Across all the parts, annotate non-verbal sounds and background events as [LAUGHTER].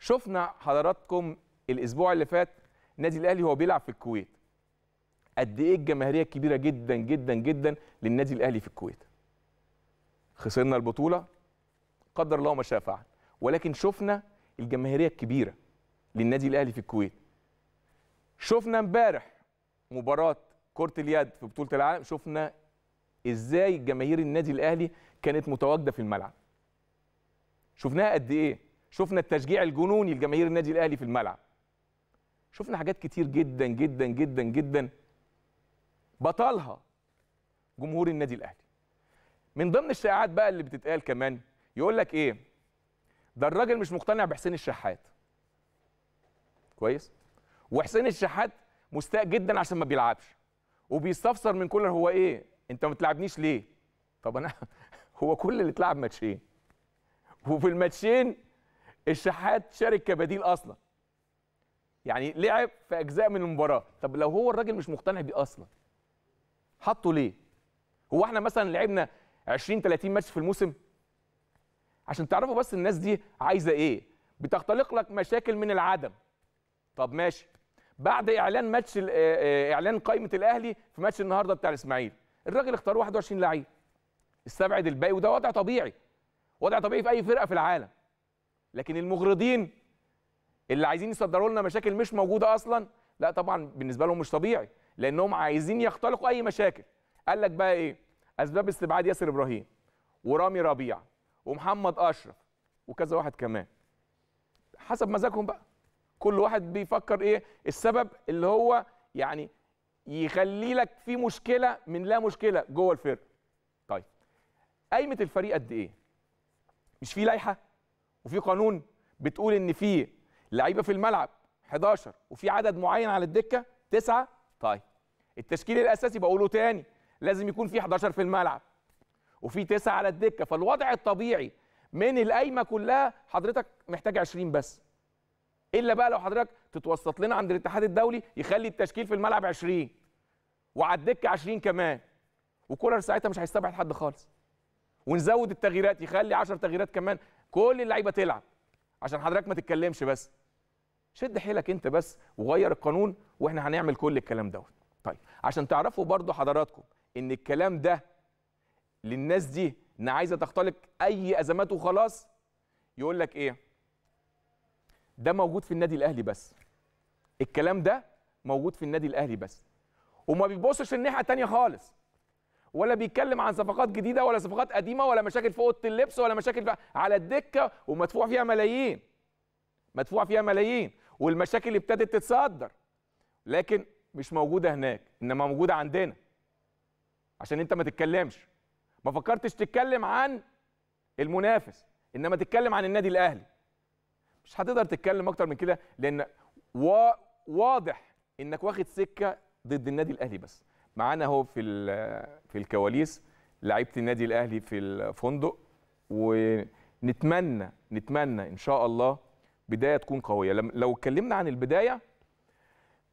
شفنا حضراتكم الأسبوع اللي فات النادي الأهلي هو بيلعب في الكويت. قد إيه الجماهيرية الكبيره جدا جدا جدا للنادي الأهلي في الكويت. خسرنا البطولة قدر الله ما شاء فعل. ولكن شفنا الجماهيرية الكبيرة للنادي الأهلي في الكويت. شفنا امبارح مباراة كرة اليد في بطولة العالم شفنا إزاي جماهير النادي الأهلي كانت متواجدة في الملعب. شفناها قد إيه؟ شفنا التشجيع الجنوني لجماهير النادي الأهلي في الملعب. شفنا حاجات كتير جدا جدا جدا جدا بطلها جمهور النادي الأهلي. من ضمن الشائعات بقى اللي بتتقال كمان يقول لك إيه؟ ده الراجل مش مقتنع بحسين الشحات. كويس؟ وحسين الشحات مستاء جدا عشان ما بيلعبش. وبيستفسر من كولر هو إيه؟ أنت ما بتلعبنيش ليه؟ طب أنا [LAUGHS] هو كل اللي اتلعب ماتشين. وفي الماتشين الشحات شارك كبديل أصلا. يعني لعب في أجزاء من المباراة. طب لو هو الراجل مش مقتنع بيه أصلا حطه ليه؟ هو إحنا مثلا لعبنا 20 30 ماتش في الموسم؟ عشان تعرفوا بس الناس دي عايزة إيه؟ بتختلق لك مشاكل من العدم. طب ماشي. بعد إعلان ماتش إعلان قائمة الأهلي في ماتش النهارده بتاع الإسماعيلي الراجل اختار 21 لعيب استبعد الباقي وده وضع طبيعي. وضع طبيعي في أي فرقة في العالم. لكن المغرضين اللي عايزين يصدروا لنا مشاكل مش موجودة أصلا لا طبعا بالنسبة لهم مش طبيعي لأنهم عايزين يختلقوا أي مشاكل. قال لك بقى إيه؟ أسباب استبعاد ياسر إبراهيم ورامي ربيع ومحمد أشرف وكذا واحد كمان. حسب مزاجهم بقى. كل واحد بيفكر إيه؟ السبب اللي هو يعني يخلي لك في مشكلة من لا مشكلة جوه الفرقة. طيب قايمة الفريق قد إيه؟ مش في لائحه وفي قانون بتقول إن في لعيبة في الملعب 11 وفي عدد معين على الدكة تسعة؟ طيب. التشكيل الأساسي بقوله تاني لازم يكون في 11 في الملعب وفي تسعة على الدكة. فالوضع الطبيعي من القايمة كلها حضرتك محتاج 20 بس. إلا بقى لو حضرتك تتوسط لنا عند الاتحاد الدولي يخلي التشكيل في الملعب 20 وعلى الدكة 20 كمان. وكولر ساعتها مش هيستبعد حد خالص. ونزود التغييرات يخلي 10 تغييرات كمان كل اللعيبة تلعب. عشان حضرتك ما تتكلمش بس. شد حيلك انت بس وغير القانون وإحنا هنعمل كل الكلام دوت. طيب عشان تعرفوا برضو حضراتكم ان الكلام ده للناس دي ان عايزة تختلق اي أزمات وخلاص يقول لك إيه؟ ده موجود في النادي الأهلي بس. الكلام ده موجود في النادي الأهلي بس. وما بيبصش الناحية التانية خالص. ولا بيتكلم عن صفقات جديدة ولا صفقات قديمة ولا مشاكل في أوضة اللبس ولا مشاكل في على الدكة ومدفوع فيها ملايين. مدفوع فيها ملايين. والمشاكل ابتدت تتصدر. لكن مش موجودة هناك إنما موجودة عندنا. عشان أنت ما تتكلمش. ما فكرتش تتكلم عن المنافس إنما تتكلم عن النادي الأهلي. مش هتقدر تتكلم أكتر من كده لأن وا- واضح إنك واخد سكة ضد النادي الأهلي بس. معانا اهو في في الكواليس لعيبة النادي الأهلي في الفندق ونتمنى نتمنى إن شاء الله بداية تكون قوية. لو اتكلمنا عن البداية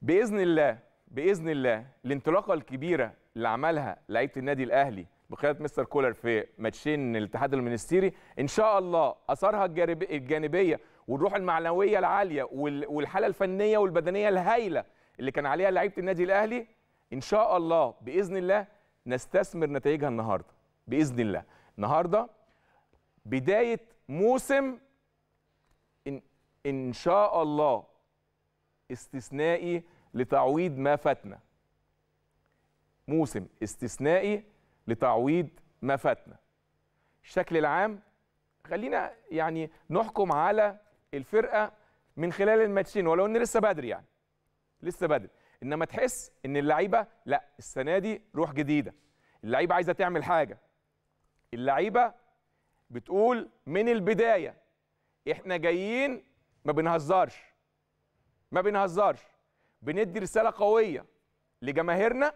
بإذن الله بإذن الله الانطلاقة الكبيرة اللي عملها لعيبة النادي الأهلي بقياده مستر كولر في ماتشين الاتحاد المنستيري إن شاء الله أثارها الجانب- الجانبية والروح المعنوية العالية وال- والحالة الفنية والبدنية الهائله اللي كان عليها لعيبة النادي الأهلي إن شاء الله بإذن الله نستثمر نتائجها النهارده. بإذن الله. النهارده بداية موسم إن إن شاء الله استثنائي لتعويض ما فاتنا. موسم استثنائي لتعويض ما فاتنا. الشكل العام خلينا يعني نحكم على الفرقة من خلال الماتشين ولو إن لسه بدري يعني. لسه بدري. إنما تحس إن اللعيبة لأ السنة دي روح جديدة. اللعيبة عايزة تعمل حاجة. اللعيبة بتقول من البداية إحنا جايين ما بنهزرش. ما بنهزرش. بندي رسالة قوية لجماهيرنا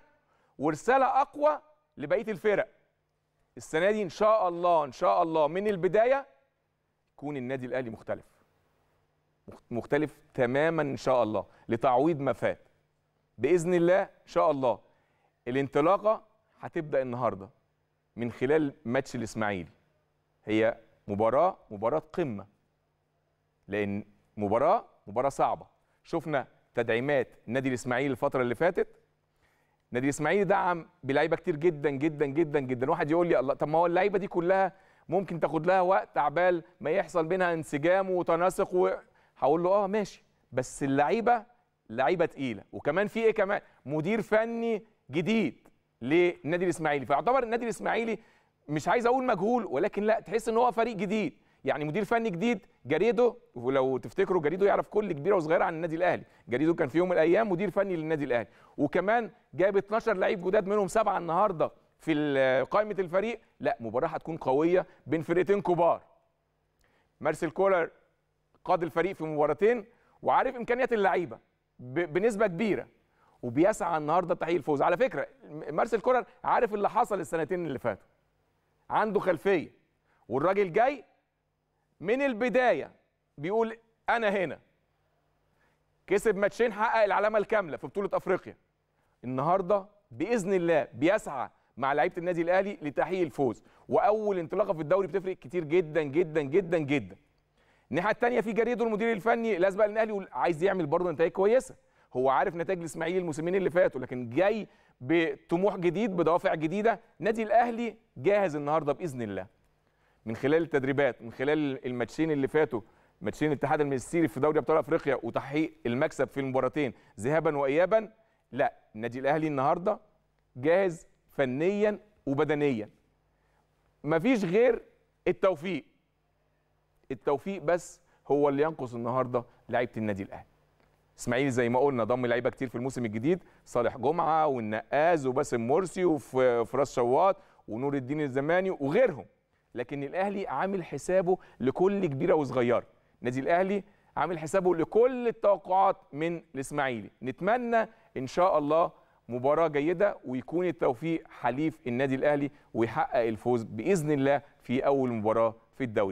ورسالة أقوى لبقية الفرق. السنة دي إن شاء الله إن شاء الله من البداية يكون النادي الأهلي مختلف. مخ- مختلف تماما إن شاء الله لتعويض ما فات. بإذن الله إن شاء الله الانطلاقة هتبدأ النهارده من خلال ماتش الإسماعيلي. هي مباراة مباراة قمة. لأن مباراة مباراة صعبة. شفنا تدعيمات نادي الإسماعيلي الفترة اللي فاتت. نادي الإسماعيلي دعم بلعيبة كتير جدا جدا جدا جدا. واحد يقول لي الله طب ما هو اللعيبة دي كلها ممكن تاخد لها وقت عبال ما يحصل بينها انسجام وتناسق و... هقول له آه ماشي. بس اللعيبة لعيبة تقيلة. وكمان في إيه كمان؟ مدير فني جديد للنادي الإسماعيلي. فيعتبر النادي الإسماعيلي مش عايز أقول مجهول ولكن لا تحس إن هو فريق جديد. يعني مدير فني جديد جريدو ولو تفتكروا جريدو يعرف كل كبيره وصغيره عن النادي الأهلي. جريدو كان في يوم من الأيام مدير فني للنادي الأهلي. وكمان جايب 12 لعيب جداد منهم سبعة النهارده في قائمة الفريق. لا مباراة هتكون قوية بين فرقتين كبار. مارسيل كولر قاد الفريق في مباراتين وعارف إمكانيات اللعيبة. بنسبة كبيرة وبيسعى النهارده تحقيق الفوز. على فكرة مارسيل كولر عارف اللي حصل السنتين اللي فاتوا. عنده خلفية والراجل جاي من البداية بيقول أنا هنا. كسب ماتشين حقق العلامة الكاملة في بطولة أفريقيا. النهارده بإذن الله بيسعى مع لعيبة النادي الأهلي لتحقيق الفوز. وأول انطلاقة في الدوري بتفرق كتير جدا جدا جدا جدا. الناحية الثانية في جريدو المدير الفني الأسبق للأهلي عايز يعمل برضه نتائج كويسة. هو عارف نتائج الإسماعيلي الموسمين اللي فاتوا لكن جاي بطموح جديد بدوافع جديدة نادي الأهلي جاهز النهارده بإذن الله. من خلال التدريبات من خلال الماتشين اللي فاتوا ماتشين الاتحاد المنستيري في دوري أبطال أفريقيا وتحقيق المكسب في المباراتين ذهابا وايابا لا النادي الأهلي النهارده جاهز فنيا وبدنيا. مفيش غير التوفيق. التوفيق بس هو اللي ينقص النهارده لعيبة النادي الأهلي. اسماعيلي زي ما قلنا ضم لعيبة كتير في الموسم الجديد صالح جمعة والنقاز وباسم مرسي وفراس شواط ونور الدين الزماني وغيرهم. لكن الأهلي عامل حسابه لكل كبيرة وصغيرة. النادي الأهلي عامل حسابه لكل التوقعات من الإسماعيلي. نتمنى إن شاء الله مباراة جيدة ويكون التوفيق حليف النادي الأهلي ويحقق الفوز بإذن الله في أول مباراة في الدوري.